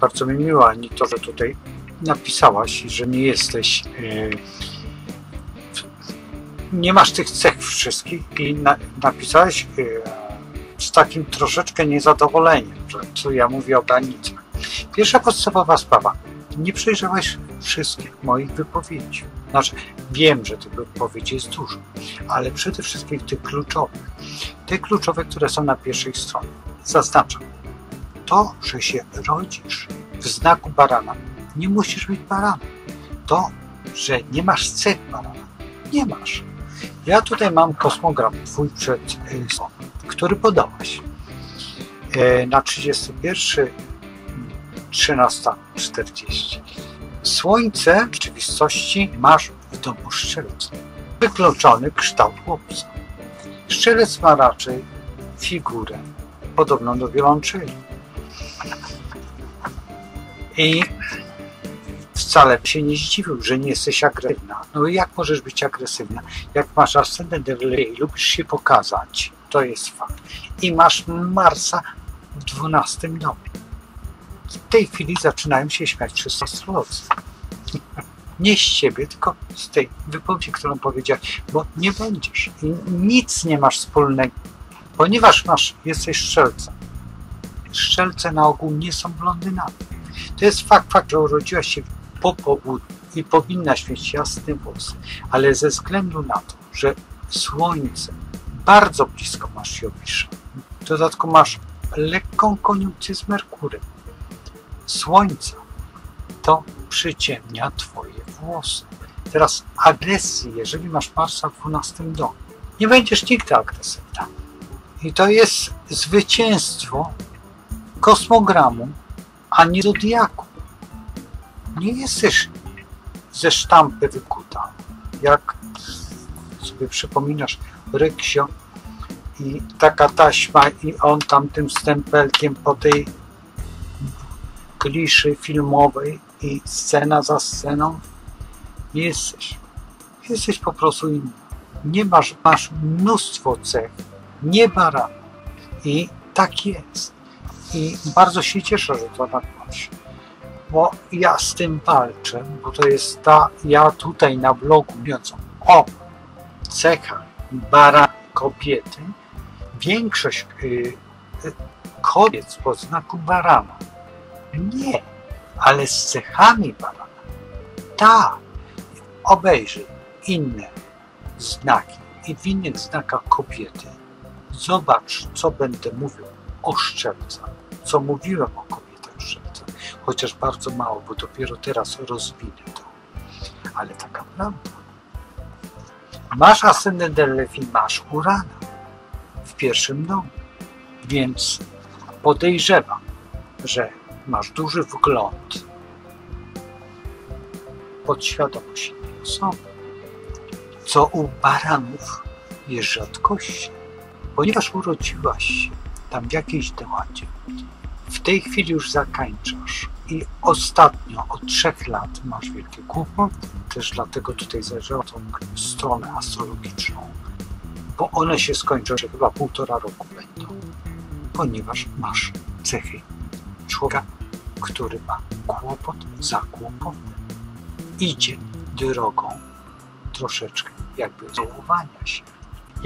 Bardzo mi miło, Anito, że tutaj napisałaś, że nie jesteś. e, nie masz tych cech wszystkich i na, napisałeś e, z takim troszeczkę niezadowoleniem, że co ja mówię o granicy. Pierwsza podstawowa sprawa. Nie przejrzałeś wszystkich moich wypowiedzi. Znaczy, wiem, że tych wypowiedzi jest dużo, ale przede wszystkim tych kluczowych. Te kluczowe, które są na pierwszej stronie. Zaznaczam. To, że się rodzisz w znaku barana, nie musisz być baranem. To, że nie masz cech barana, nie masz. Ja tutaj mam kosmogram twój przed, y, który podałaś. E, Na 31 13.40. Słońce w rzeczywistości masz w domu szczelec. Wykluczony kształt chłopca. Szczelec ma raczej figurę podobną do wiolonczeli. I wcale się nie zdziwił, że nie jesteś agresywna. No i jak możesz być agresywna? Jak masz ascendent i lubisz się pokazać, to jest fakt. I masz Marsa w 12 domu. W tej chwili zaczynają się śmiać wszyscy astrolodzy. Nie z ciebie, tylko z tej wypowiedzi, którą powiedziałeś, bo nie będziesz. Nic nie masz wspólnego, ponieważ masz, jesteś strzelcem. Strzelce na ogół nie są blondynami. To jest fakt, fakt, że urodziłaś się po południu i powinnaś mieć jasny włos, ale ze względu na to, że słońce bardzo blisko masz Jowisza, w dodatku masz lekką koniunkcję z Merkurem, słońca, to przyciemnia twoje włosy. Teraz agresji, jeżeli masz Marsa w 12 domu, nie będziesz nigdy agresywna. I to jest zwycięstwo kosmogramu, a nie zodiaku. Nie jesteś ze sztampy wykuta. Jak sobie przypominasz Ryksio i taka taśma i on tam tym stempelkiem po tej kliszy filmowej i scena za sceną nie jesteś. Jesteś po prostu inny. Nie masz, masz mnóstwo cech, nie barana. I tak jest. I bardzo się cieszę, że to tak masz. Bo ja z tym walczę, bo to jest ta, ja tutaj na blogu mówiąc o cechach bara kobiety, większość y, y, kobiet po znaku barana nie, ale z cechami barana. Tak, obejrzyj inne znaki i w innych znakach kobiety. Zobacz, co będę mówił o szczelcach, co mówiłem o kobietach szczelcach, chociaż bardzo mało, bo dopiero teraz rozwinę to. Ale taka prawda. Masz ascendent Lewi, masz Urana w pierwszym domu, więc podejrzewam, że masz duży wgląd podświadomość innej osoby, co u baranów jest rzadkością, ponieważ urodziłaś się tam w jakiejś temacie. W tej chwili już zakańczasz i ostatnio od trzech lat masz wielkie kłopoty. Też dlatego tutaj zajrzała tą stronę astrologiczną, bo one się skończą, że chyba półtora roku będą, ponieważ masz cechy człowieka, który ma kłopot za kłopotem. Idzie drogą troszeczkę jakby zachowania się.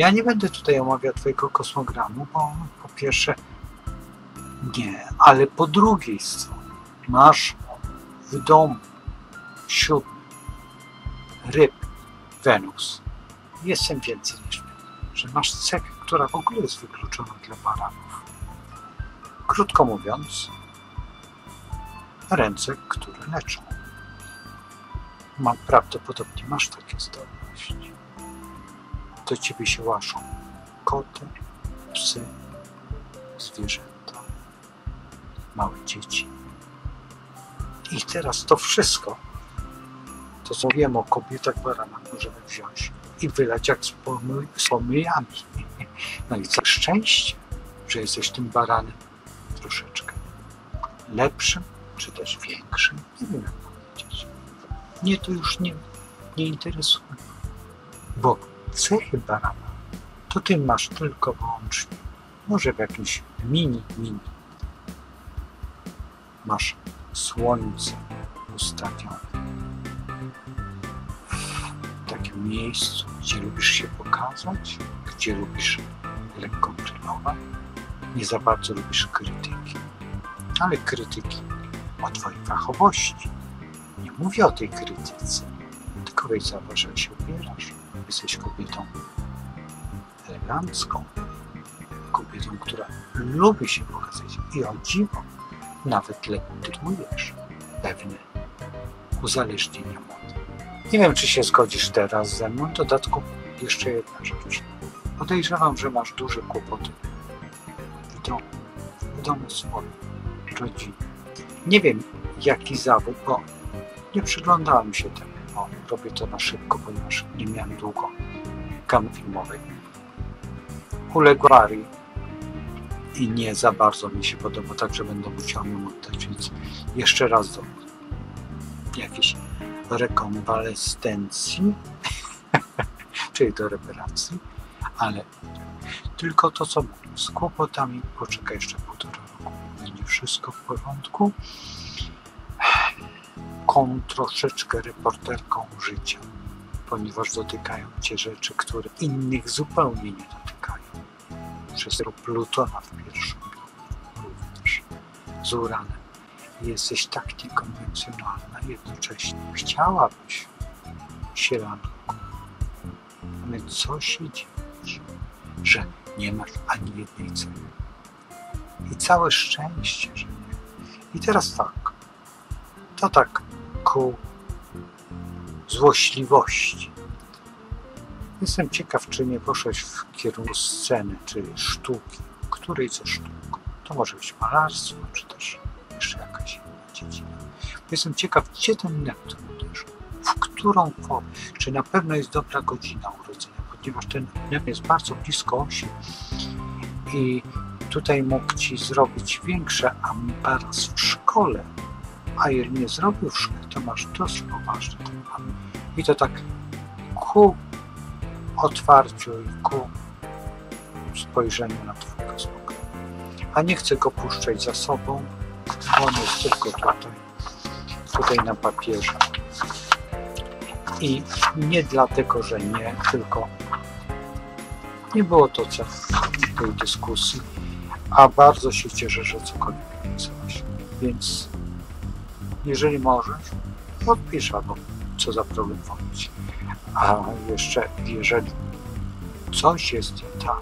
Ja nie będę tutaj omawiał Twojego kosmogramu, bo po pierwsze nie, ale po drugiej stronie masz w domu siódmy ryb Wenus. Jestem więcej niż że masz cechę, która w ogóle jest wykluczona dla baranów. Krótko mówiąc, ręce, które leczą. Mam prawdopodobnie masz takie zdolności. Do ciebie się łaszą koty, psy, zwierzęta, małe dzieci. I teraz to wszystko, to co wiem o kobietach baranach, możemy wziąć i wylać jak z pomy- z pomyjami. No i co szczęście, że jesteś tym baranem troszeczkę lepszym, czy też większym, nie wiem jak powiedzieć. Mnie to już nie, nie interesuje, bo cechy barana to ty masz tylko wyłącznie. Może w jakimś mini, mini masz słońce ustawione w takim miejscu, gdzie lubisz się pokazać, gdzie lubisz lekko brylować, nie za bardzo lubisz krytyki, ale krytyki o Twojej fachowości. Nie mówię o tej krytyce, tylko zauważ, jak się ubierasz. Jesteś kobietą elegancką, kobietą, która lubi się pokazać i o dziwo, nawet legitimujesz pewne uzależnienia mody. Nie wiem, czy się zgodzisz teraz ze mną. W dodatku jeszcze jedna rzecz. Podejrzewam, że masz duże kłopoty w domu, w domu swoim, rodzinie. Nie wiem, jaki zawód, bo nie przyglądałem się temu. Robię to na szybko, ponieważ nie miałem długo kamery filmowej. Uległ awarii i nie za bardzo mi się podoba, także będę musiał ją oddać, więc jeszcze raz do jakiejś rekonwalescencji, czyli do reparacji, ale tylko to, co mówię, z kłopotami poczekaj jeszcze półtora roku, będzie wszystko w porządku. Kon troszeczkę reporterką życia, ponieważ dotykają cię rzeczy, które innych zupełnie nie dotykają. Przez Plutona w pierwszym również z Uranem. Jesteś tak niekonwencjonalna, jednocześnie chciałabyś sielanką. Ale co się dzieje, że nie masz ani jednej ceny? I całe szczęście, że nie. I teraz tak, to tak złośliwości. Jestem ciekaw, czy nie poszłeś w kierunku sceny, czy sztuki, której ze sztuk. To może być malarstwo, czy też jeszcze jakaś inna dziedzina. Jestem ciekaw, gdzie ten Neptun uderzył, w którą formę, czy na pewno jest dobra godzina urodzenia, ponieważ ten Neptun jest bardzo blisko osi i tutaj mógł Ci zrobić większe ambaras w szkole, a jeżeli nie zrobił w szkole, to masz poważny temat. I to tak ku otwarciu i ku spojrzeniu na Twojego spokoju. A nie chcę go puszczać za sobą, bo on jest tylko tutaj, tutaj na papierze. I nie dlatego, że nie, tylko nie było to celem tej dyskusji, a bardzo się cieszę, że cokolwiek napisałeś. Więc jeżeli możesz, odpisz albo co za problem wolić. A jeszcze, jeżeli coś jest nie tak,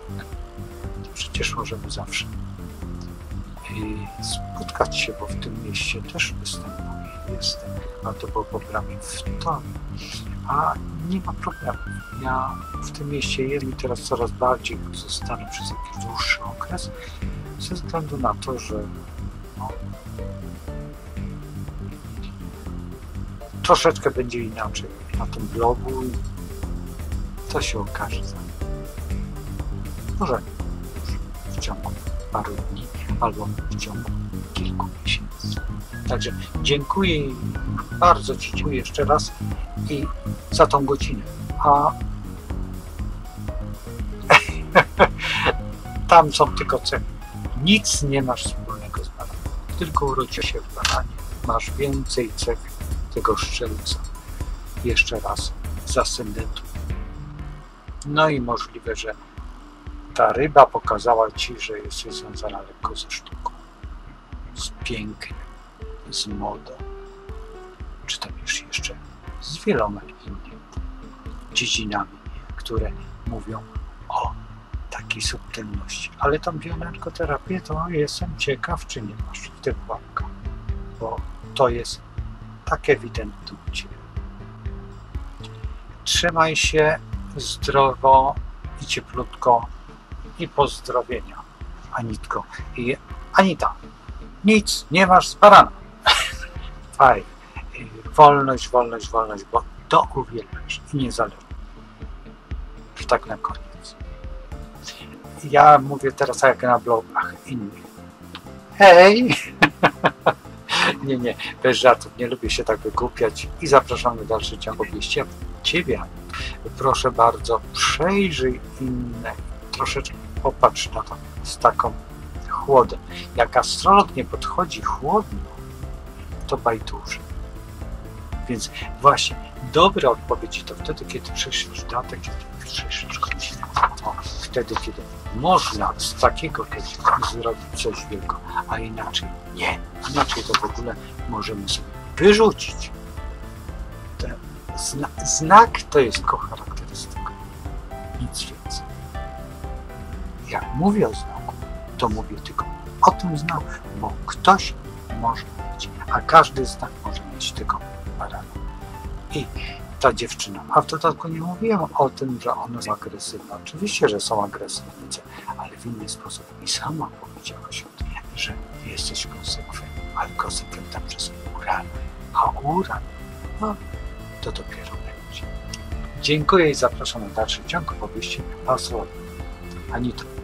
to przecież możemy zawsze spotkać się, bo w tym mieście też występuję. Jestem, a to było poprawnie w to, a nie ma problemu. Ja w tym mieście jestem i teraz coraz bardziej zostanę przez jakiś dłuższy okres, ze względu na to, że no, troszeczkę będzie inaczej na tym blogu i to się okaże za może w ciągu paru dni albo w ciągu kilku miesięcy. Także dziękuję bardzo Ci dziękuję jeszcze raz i za tą godzinę. A tam są tylko ceny. Nic nie masz wspólnego z baranem. Tylko urodził się w baranie. Masz więcej cech tego szczelca. Jeszcze raz z ascendentu. No i możliwe, że ta ryba pokazała Ci, że jesteś związana lekko ze sztuką, z pięknem, z modą, czy tam już jeszcze z wieloma innymi dziedzinami, które mówią o takiej subtelności. Ale tą bioenergoterapię to jestem ciekaw, czy nie masz w tych łapkach, bo to jest tak Ciebie. Trzymaj się zdrowo i cieplutko i pozdrowienia. Anitko. I Anita, nic nie masz z barana. Faj. Wolność, wolność, wolność, bo to uwielbiasz i niezależnie. Już tak na koniec. Ja mówię teraz jak na blogach innych. Hej! nie, nie, bez żartów, nie lubię się tak wygłupiać i zapraszam do dalszych ciąg opowieści. Ciebie, proszę bardzo, przejrzyj inne, troszeczkę popatrz na to z taką chłodem. Jak astrolog nie podchodzi chłodno, to bajdurzy. Więc właśnie dobre odpowiedzi to wtedy, kiedy przyszlisz datę, kiedy przyszlisz godzinę. Wtedy, kiedy można z takiego kiedyś zrobić coś wielkiego, a inaczej nie. Inaczej to w ogóle możemy sobie wyrzucić. Ten zna, znak to jest tylko charakterystyka. Nic więcej. Jak mówię o znaku, to mówię tylko o tym znaku, bo ktoś może mieć, a każdy znak może mieć tylko parę. I ta dziewczyna, a w dodatku nie mówiłem o tym, że one są agresywne. Oczywiście, że są agresywne, ale w inny sposób. I sama powiedziałaś o tym, że jesteś konsekwentna, ale konsekwentna przez uran. A uran, no, to dopiero będzie. Dziękuję i zapraszam na dalszy ciąg opowieści o Anito.